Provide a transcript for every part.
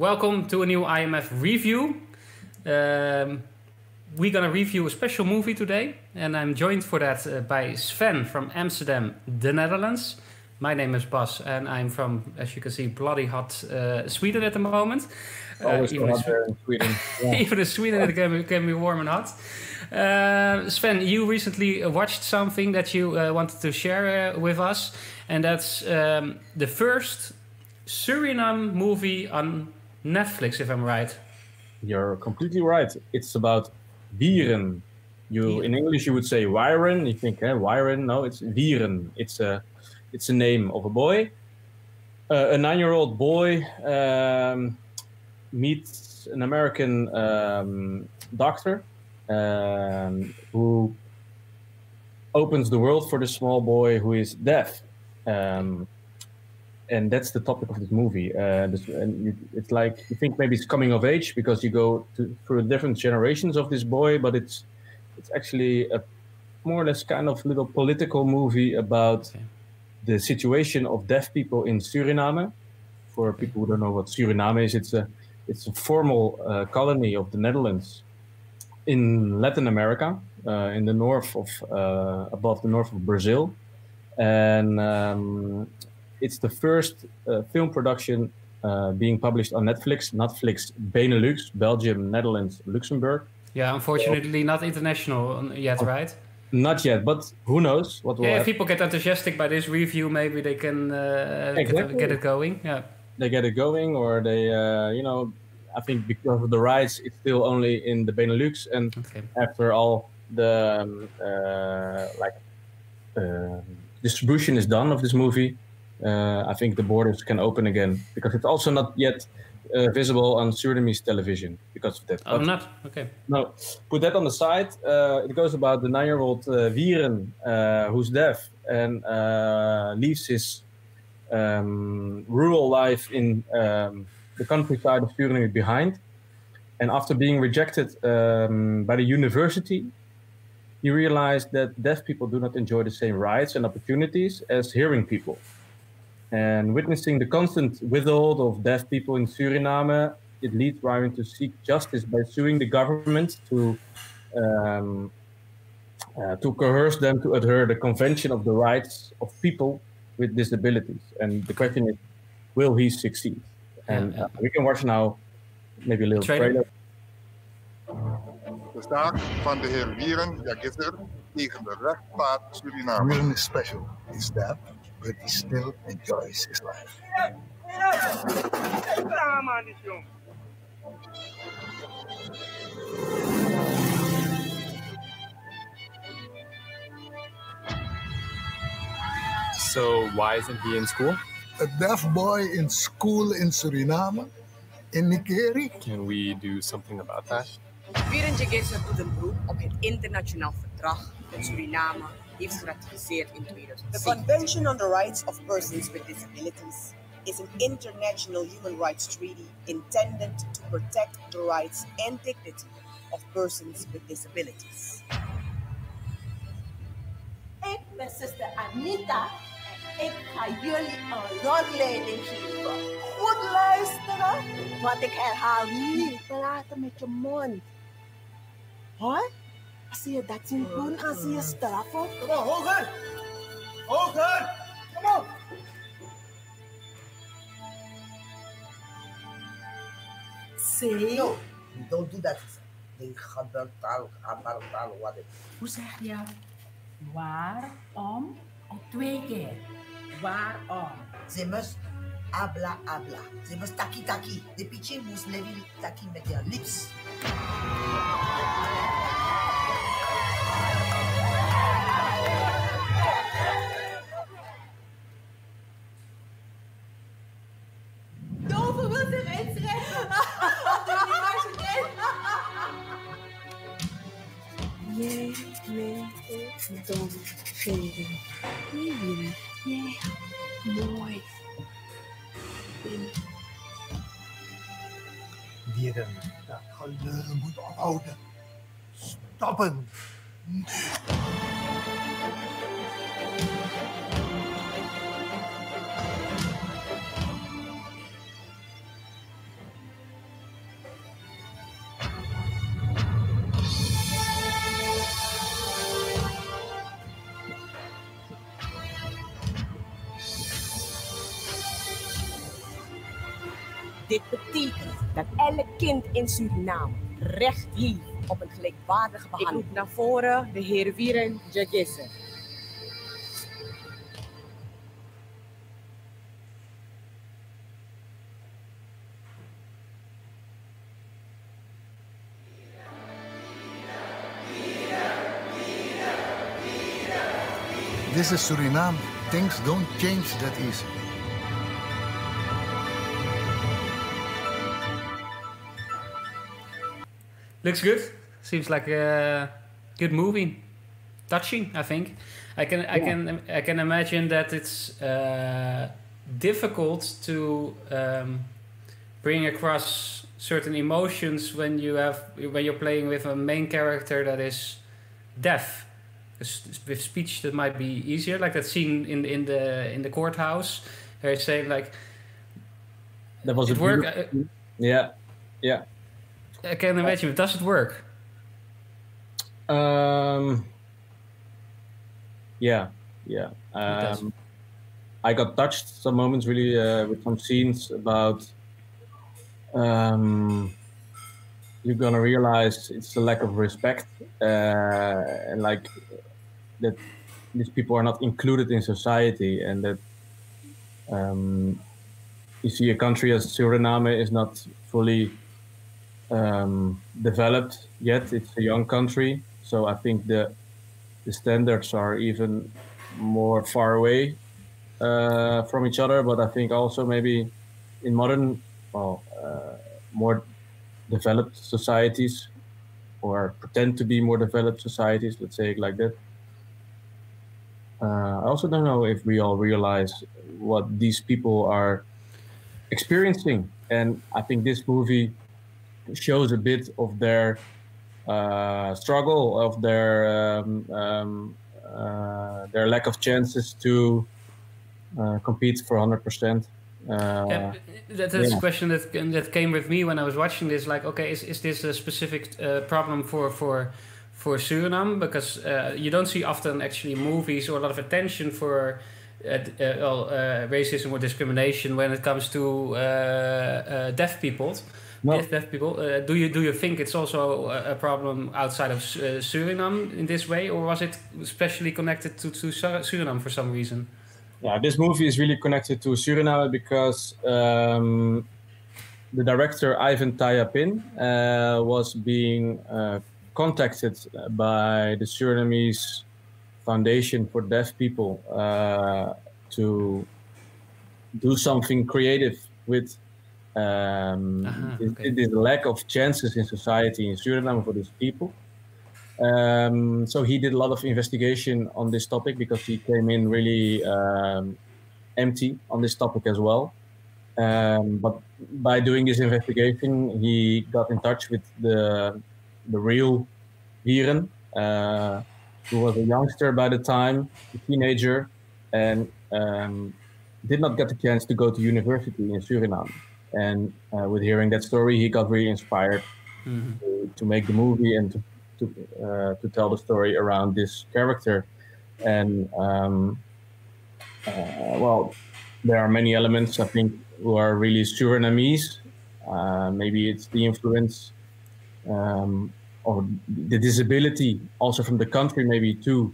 welcome to a new IMF review. Um, we're gonna review a special movie today, and I'm joined for that uh, by Sven from Amsterdam, the Netherlands. My name is Bas, and I'm from, as you can see, bloody hot uh, Sweden at the moment. Always even, hot in Sweden. Yeah. even in Sweden, it can be, can be warm and hot. Uh, Sven, you recently watched something that you uh, wanted to share uh, with us, and that's um, the first Suriname movie on Netflix, if I'm right. You're completely right. It's about Vieren. You in English you would say Wyron. You think, eh, Wyron? No, it's Vieren. It's a it's a name of a boy. Uh, a nine-year-old boy um, meets an American um, doctor um, who opens the world for the small boy who is deaf. Um, and that's the topic of this movie. Uh, this, and you, it's like you think maybe it's coming of age because you go to, through different generations of this boy, but it's it's actually a more or less kind of little political movie about okay. the situation of deaf people in Suriname. For people who don't know what Suriname is, it's a it's a formal uh, colony of the Netherlands in Latin America, uh, in the north of uh, above the north of Brazil, and um, it's the first uh, film production uh, being published on Netflix. Netflix Benelux, Belgium, Netherlands, Luxembourg. Yeah, unfortunately, not international yet, right? Not yet, but who knows what will Yeah, if people get enthusiastic by this review, maybe they can uh, exactly. get, get, it going. Yeah, they get it going, or they, uh, you know, I think because of the rights, it's still only in the Benelux, and okay. after all the um, uh, like uh, distribution is done of this movie, uh, I think the borders can open again because it's also not yet uh, visible on Surinamese television because of that. Oh, but not okay. No, put that on the side. Uh, it goes about the nine-year-old uh, uh, who's deaf and uh, leaves his um, rural life in um, the countryside of Suriname behind. And after being rejected um, by the university, he realized that deaf people do not enjoy the same rights and opportunities as hearing people. And witnessing the constant withhold of deaf people in Suriname, it leads Wiren to seek justice by suing the government to um, uh, to coerce them to adhere the Convention of the Rights of People with Disabilities. And the question is, will he succeed? And uh, we can watch now maybe a little trailer. De zaak van de heer Wiren, Jagisser, tegen de rechtsstaat Suriname. Wiren is special. He's deaf but he still enjoys his life. So why isn't he in school? A deaf boy in school in Suriname, in Nickerie. Can we do something about that? Wiren Jagesa doet een beroep op het internationaal verdrag met Suriname heeft geratificeerd in 2007. The Convention on the Rights of Persons with Disabilities is an international human rights treaty intended to protect the rights and dignity of persons with disabilities. Ik ben zuster Anita en ik ga jullie een rondleiding geven. Goed luisteren, want ik herhaal niet praten met je mond. Hoi? Als je dat zien doen, als je straffen. Kom op, hoger! Hoger! Kom op! Say. No, don't do that. Think taal, taal, wat Hoe zeg je? Waarom? Op twee keer. Waarom? Ze must habla, habla. Ze must taki, taki. De pitje moest levi taki met je lips. Vinden. Nee, jij mooi vindt. Dieren, dat gelul moet kind in Suriname recht heeft op een gelijkwaardige Ik behandeling. roep naar voren de heer Wieren Jagisser. This is Suriname. Things don't change that easy. Looks good. Seems like a good movie. Touching, I think. I can I can I can imagine that it's uh, difficult to um, bring across certain emotions when you have when you're playing with a main character that is deaf With speech, that might be easier. Like that scene in in the in the courthouse, where they say like, That was it a work. Yeah, yeah. I can imagine, but does it work? Um, yeah, yeah. Um, I got touched some moments really uh, with some scenes about. Um, you're gonna realize it's a lack of respect uh, and like that these people are not included in society and that um, you see a country as Suriname is not fully um, developed yet. It's a young country, so I think the the standards are even more far away uh, from each other. But I think also maybe in modern, well, uh, more developed societies, or pretend to be more developed societies, let's say it like that. Uh, I also don't know if we all realize what these people are experiencing, and I think this movie shows a bit of their uh, struggle, of their um, um, uh, their lack of chances to uh, compete for hundred percent. Uh, Yeah, that, that's yeah. a question that that came with me when I was watching this. Like, okay, is, is this a specific uh, problem for for for Suriname? Because uh, you don't see often actually movies or a lot of attention for uh, uh, well, uh, racism or discrimination when it comes to uh, uh, deaf people. No. Deaf, people. Uh, do you do you think it's also a, a problem outside of uh, Suriname in this way, or was it especially connected to to Suriname for some reason? yeah, this movie is really connected to Suriname because um, the director Ivan Tai Apin uh, was being uh, contacted by the Surinamese Foundation for Deaf People uh, to do something creative with um, Aha, okay. this lack of chances in society in Suriname for these people. Um, so he did a lot of investigation on this topic because he came in really um, empty on this topic as well. Um, but by doing this investigation, he got in touch with the the real Wiren, uh, who was a youngster by the time, a teenager, and um, did not get the chance to go to university in Suriname. And uh, with hearing that story, he got really inspired Mhm. to, to make the movie and to to, uh, to tell the story around this character. And um, uh, well, there are many elements I think who are really Surinamese. Uh, maybe it's the influence um, or the disability also from the country, maybe too.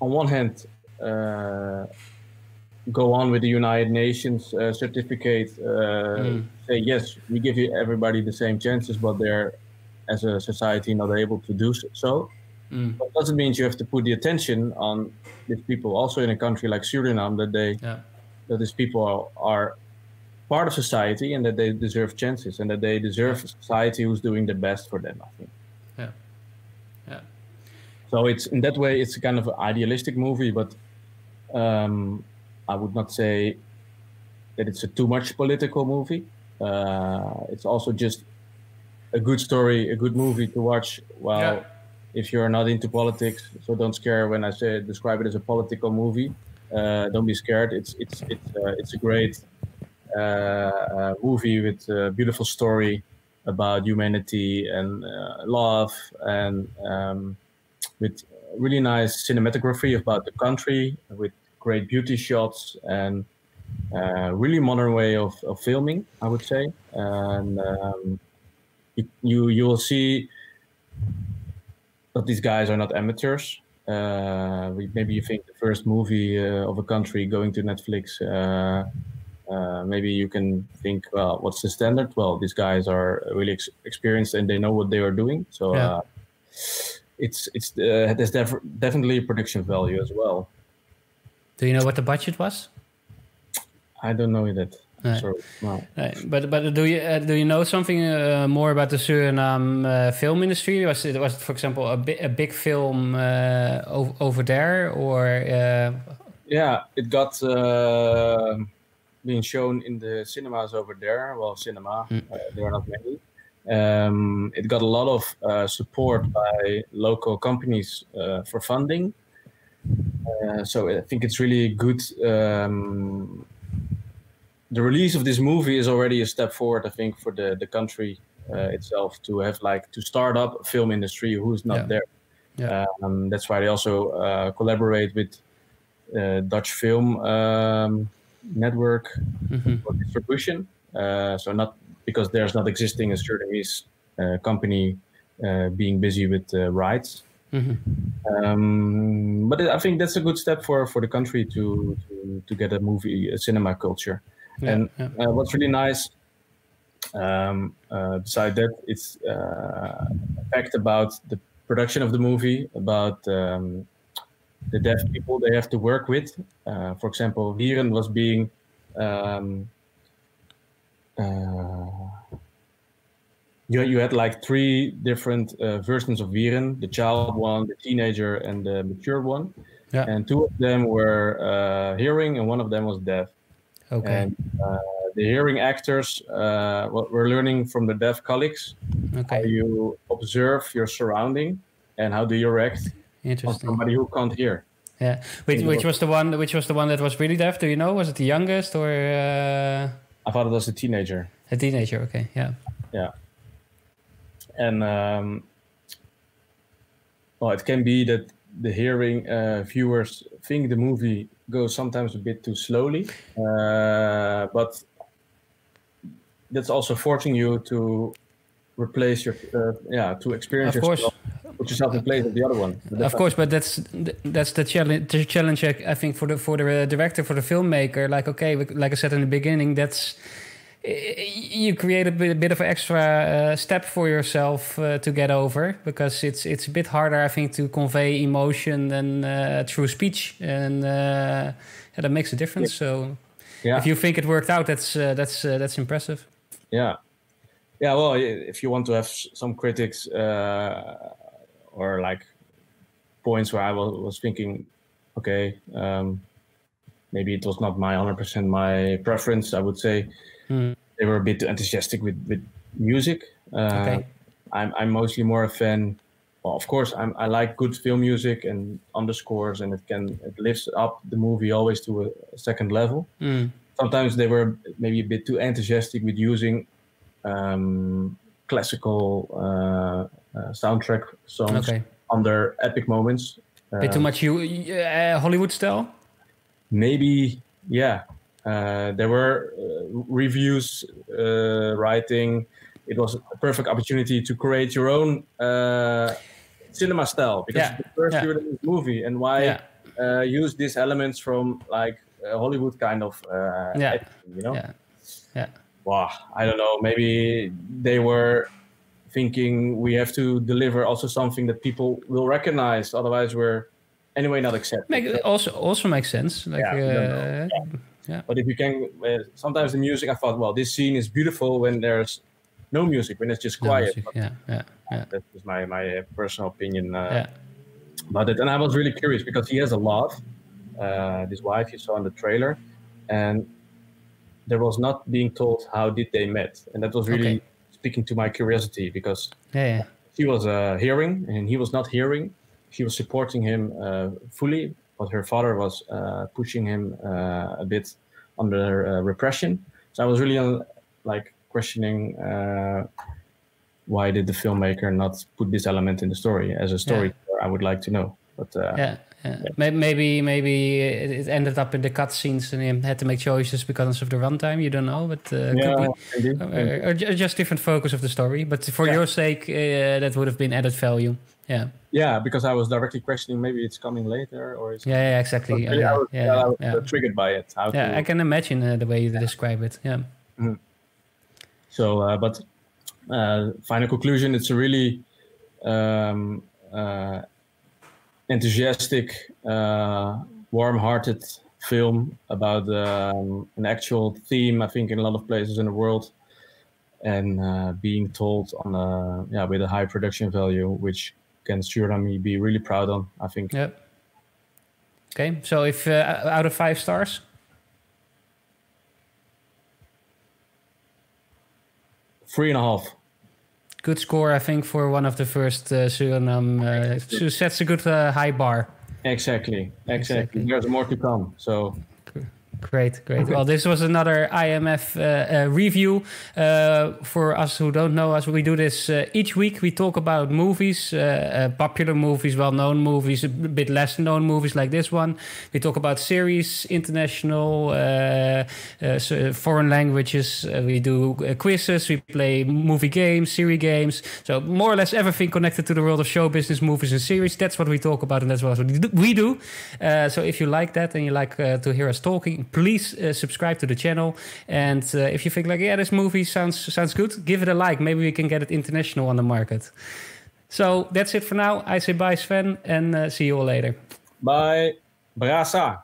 On one hand, uh, go on with the United Nations uh, certificate, uh, Mm. say yes, we give you everybody the same chances, but they're as a society not able to do so. Mm. But doesn't mean you have to put the attention on these people. Also in a country like Suriname, that they Yeah. that these people are, are part of society and that they deserve chances and that they deserve a society who's doing the best for them. I think. Yeah. Yeah. So it's in that way, it's kind of an idealistic movie, but um, I would not say that it's a too much political movie. Uh, it's also just a good story, a good movie to watch. While Yeah. if you're not into politics, so don't scare when I say describe it as a political movie. Uh, don't be scared. It's it's it's uh, it's a great uh, uh, movie with a beautiful story about humanity and uh, love and um, with really nice cinematography about the country with great beauty shots and uh, really modern way of, of filming, I would say. And um, you, you you will see that these guys are not amateurs. Uh, maybe you think the first movie uh, of a country going to Netflix. Uh, uh, maybe you can think, well, what's the standard? Well, these guys are really ex- experienced and they know what they are doing. So Yeah. uh, it's it's uh, there's def- definitely production value as well. Do you know what the budget was? I don't know that. Nee. Sorry. No. Uh, but but do you uh, do you know something uh, more about the Suriname uh, film industry? Was it was it, for example a, bi- a big film uh, over, over there or uh, Yeah, it got uh, being shown in the cinemas over there. Well, cinema, uh, there are not many. Um, it got a lot of uh, support by local companies uh, for funding. Uh, so I think it's really good. Um, the release of this movie is already a step forward, I think, for the the country uh, itself to have like to start up a film industry who's not Yeah. there. Yeah. Um, that's why they also uh, collaborate with uh, Dutch Film um, Network Mhm. for distribution. Uh, so not because there's not existing a Surinamese uh, company uh, being busy with uh, rights. Mhm. Um, but I think that's a good step for, for the country to, to, to get a movie, a cinema culture. Yeah, and yeah. Uh, what's really nice, um, uh, beside that, it's uh, a fact about the production of the movie, about um, the deaf people they have to work with. Uh, for example, Wiren was being um, uh, you, you had like three different uh, versions of Wiren the child one, the teenager, and the mature one. Yeah. And two of them were uh, hearing, and one of them was deaf. Okay. And uh, the hearing actors uh, what we're learning from the deaf colleagues Okay. how you observe your surrounding and how do you react on somebody who can't hear. Yeah. Which, which was- was the one? Which was the one that was really deaf? Do you know? Was it the youngest or uh, I thought it was a teenager. a teenager? Okay. Yeah. Yeah. And um, well, it can be that the hearing uh, viewers think the movie goes sometimes a bit too slowly, uh, but that's also forcing you to replace your uh, yeah to experience Of course. put yourself in place of the other one. Of course, but that's that's the challenge. The challenge, I I think, for the for the uh, director, for the filmmaker. Like, okay, like I said in the beginning, that's you create a bit, a bit of an extra uh, step for yourself uh, to get over because it's it's a bit harder, I think, to convey emotion than uh, through speech, and uh, yeah, that makes a difference. So, Yeah. if you think it worked out, that's uh, that's uh, that's impressive. Yeah, yeah. Well, if you want to have some critics uh, or like points where I was, was thinking, okay, um, maybe it was not my hundred percent my preference. I would say Hmm. they were a bit too enthusiastic with with music. Uh, Okay. I'm I'm mostly more a fan. Well, of course, I'm, I like good film music and underscores, and it can it lifts up the movie always to a, a second level Mm. sometimes they were maybe a bit too enthusiastic with using um, classical uh, uh, soundtrack songs Okay. under epic moments. A Bit too Uh, much you uh, Hollywood style. Maybe, yeah. Uh, there were uh, reviews, uh, writing. It was a perfect opportunity to create your own uh, cinema style because Yeah, it's the first yeah. Surinamese movie, and why Yeah. uh, use these elements from like Hollywood kind of uh, Yeah. editing, you know? Yeah. Yeah. Wow, I don't know. Maybe they were thinking we have to deliver also something that people will recognize. Otherwise, we're anyway not accepted. Make, also also makes sense. Like, Yeah, we don't know. yeah. But if you can, uh, sometimes the music, I thought, well, this scene is beautiful when there's no music, when it's just quiet. But Yeah, yeah, yeah. That's just my, my uh, personal opinion uh, Yeah. about it. And I was really curious because he has a love, uh, this wife you saw in the trailer, and there was not being told how did they met. And that was really Okay. speaking to my curiosity because Yeah, yeah. she was uh, hearing and he was not hearing. She was supporting him uh, fully, but her father was uh, pushing him uh, a bit under uh, repression. So I was really like questioning uh, why did the filmmaker not put this element in the story as a story I would like to know. But uh, Yeah, Yeah. May- Maybe maybe it ended up in the cutscenes and he had to make choices because of the runtime. You don't know, but uh, Yeah, be, or, or just different focus of the story. But for your sake, uh, that would have been added value. Yeah, Yeah, because I was directly questioning maybe it's coming later or it's yeah, yeah exactly. Yeah, I was, yeah, I was yeah. uh, triggered by it. How Yeah, to, I can imagine uh, the way you describe it. Yeah. So, uh, but uh, final conclusion: it's a really um, uh, enthusiastic, uh, warm-hearted film about um, an actual theme. I think in a lot of places in the world, and uh, being told on a yeah with a high production value, which can Suriname be really proud on. I think. Yep. Okay, so if uh, out of five stars, Three and a half. good score, I think, for one of the first uh, Suriname. Uh, sets a good uh, high bar. Exactly, exactly. Exactly. There's more to come. So Great, great. Well, this was another IMF uh, uh, review. Uh, for us who don't know us, we do this uh, each week. We talk about movies, uh, uh, popular movies, well known movies, a bit less known movies like this one. We talk about series, international, uh, uh, so foreign languages. Uh, we do uh, quizzes, we play movie games, series games. So, more or less everything connected to the world of show business, movies, and series. That's what we talk about, and that's what we do. We do. Uh, so, if you like that and you like uh, to hear us talking, please uh, subscribe to the channel. And uh, if you think like, yeah, this movie sounds sounds good, give it a like. Maybe we can get it international on the market. So that's it for now. I say bye, Sven, and uh, see you all later. bye, Brasa.